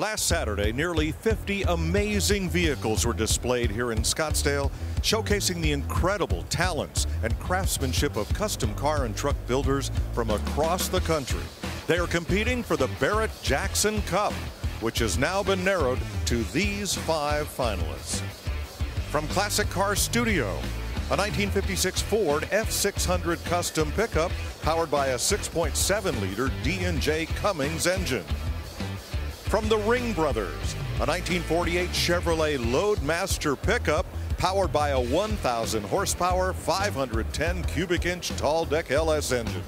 Last Saturday, nearly 50 amazing vehicles were displayed here in Scottsdale, showcasing the incredible talents and craftsmanship of custom car and truck builders from across the country. They are competing for the Barrett Jackson Cup, which has now been narrowed to these five finalists. From Classic Car Studio, a 1956 Ford F600 custom pickup powered by a 6.7 liter D&J Cummins engine. From the Ring Brothers, a 1948 Chevrolet Loadmaster pickup powered by a 1,000 horsepower, 510 cubic inch tall deck LS engine.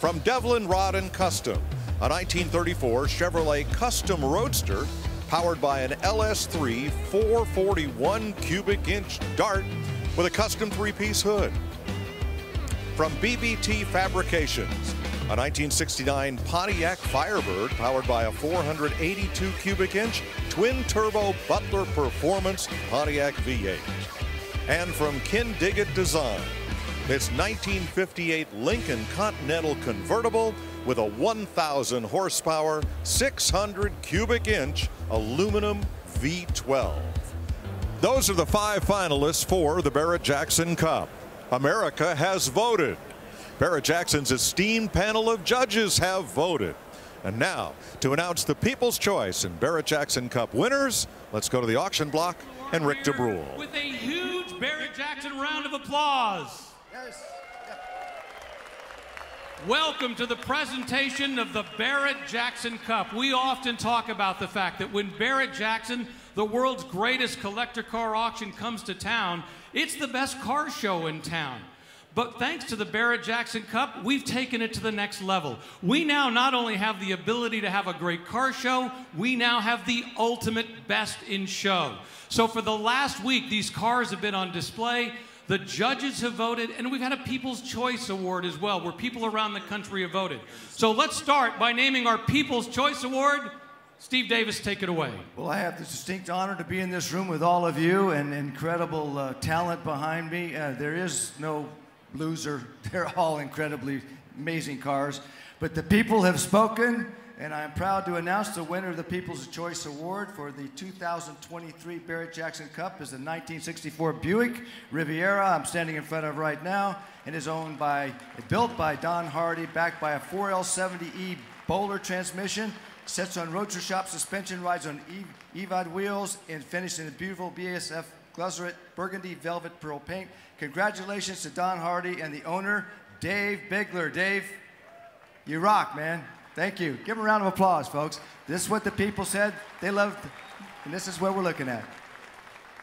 From Devlin Rod and Custom, a 1934 Chevrolet Custom Roadster powered by an LS3 441 cubic inch Dart with a custom three-piece hood. From BBT Fabrications, a 1969 Pontiac Firebird powered by a 482 cubic inch twin turbo Butler Performance Pontiac V8. And from Kindig-It Design, its 1958 Lincoln Continental convertible with a 1,000 horsepower, 600 cubic inch aluminum V12. Those are the five finalists for the Barrett Jackson Cup. America has voted. Barrett Jackson's esteemed panel of judges have voted. And now, to announce the People's Choice and Barrett Jackson Cup winners, let's go to the auction block and Rick DeBruhl. With a huge Barrett Jackson round of applause. Yes. Welcome to the presentation of the Barrett Jackson Cup. We often talk about the fact that when Barrett Jackson, the world's greatest collector car auction, comes to town, it's the best car show in town. But thanks to the Barrett Jackson Cup, we've taken it to the next level. We now not only have the ability to have a great car show, we now have the ultimate best in show. So for the last week, these cars have been on display. The judges have voted, and we've had a People's Choice Award as well, where people around the country have voted. So let's start by naming our People's Choice Award. Steve Davis, take it away. Well, I have the distinct honor to be in this room with all of you and incredible uh, talent behind me. Uh, there is no loser. They're all incredibly amazing cars. But the people have spoken, and I am proud to announce the winner of the People's Choice Award for the 2023 Barrett Jackson Cup is the 1964 Buick Riviera I'm standing in front of right now and is owned by, built by Don Hardy, backed by a 4L70E Bowler transmission, sets on Roadster Shop suspension, rides on EVOD wheels, and finished in a beautiful BASF Glasurit Burgundy Velvet Pearl paint. Congratulations to Don Hardy and the owner, Dave Biegler. Dave, you rock, man. Thank you. Give him a round of applause, folks. This is what the people said they loved, and this is what we're looking at.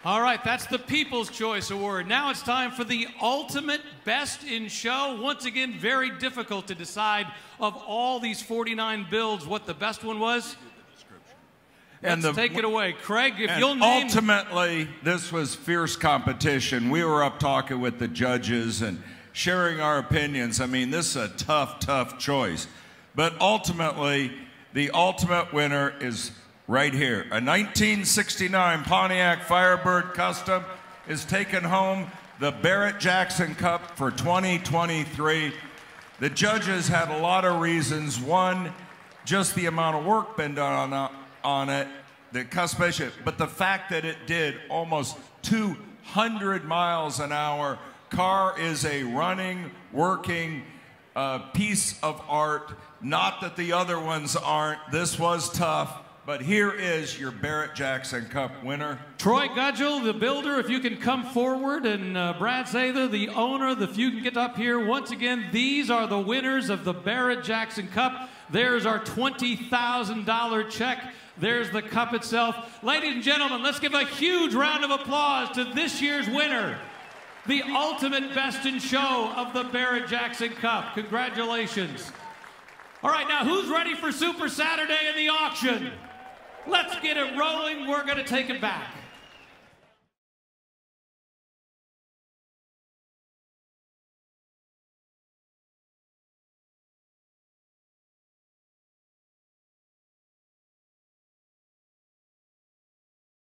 All right, that's the People's Choice Award. Now it's time for the ultimate best in show. Once again, very difficult to decide of all these 49 builds what the best one was. Let's the- take it away. Craig, if And you'll name ultimately, this was fierce competition. We were up talking with the judges and sharing our opinions. I mean, this is a tough, tough choice. But ultimately, the ultimate winner is right here. A 1969 Pontiac Firebird Custom is taking home the Barrett Jackson Cup for 2023. The judges had a lot of reasons. One, just the amount of work been done on, on it, the customization, but the fact that it did almost 200 miles an hour. Car is a running, working uh, piece of art. Not that the other ones aren't. This was tough, but here is your Barrett Jackson Cup winner. Troy Gudgel, the builder, if you can come forward, and uh, Brad Sather, the owner, if you can get up here. Once again, these are the winners of the Barrett Jackson Cup. There's our $20,000 check. There's the cup itself. Ladies and gentlemen, let's give a huge round of applause to this year's winner, the ultimate best in show of the Barrett Jackson Cup. Congratulations. All right, now who's ready for Super Saturday in the auction? Let's get it rolling. We're going to take it back.